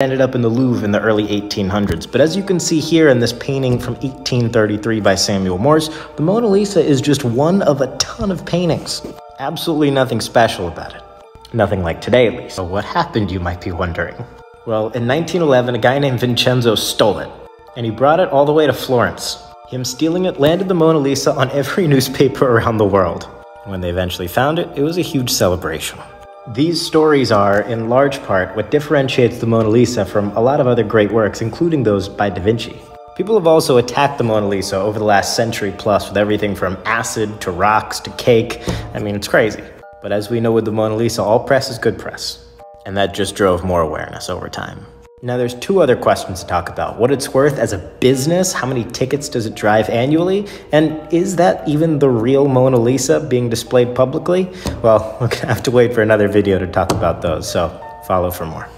ended up in the Louvre in the early 1800s. But as you can see here in this painting from 1833 by Samuel Morse, the Mona Lisa is just one of a ton of paintings. Absolutely nothing special about it. Nothing like today, at least. So what happened, you might be wondering? Well, in 1911, a guy named Vincenzo stole it, and he brought it all the way to Florence. Him stealing it landed the Mona Lisa on every newspaper around the world. When they eventually found it, it was a huge celebration. These stories are, in large part, what differentiates the Mona Lisa from a lot of other great works, including those by Da Vinci. People have also attacked the Mona Lisa over the last century plus with everything from acid to rocks to cake. I mean, it's crazy. But as we know with the Mona Lisa, all press is good press. And that just drove more awareness over time. Now, there's two other questions to talk about what it's worth as a business, how many tickets does it drive annually, and is that even the real Mona Lisa being displayed publicly? Well, we're gonna have to wait for another video to talk about those, so follow for more.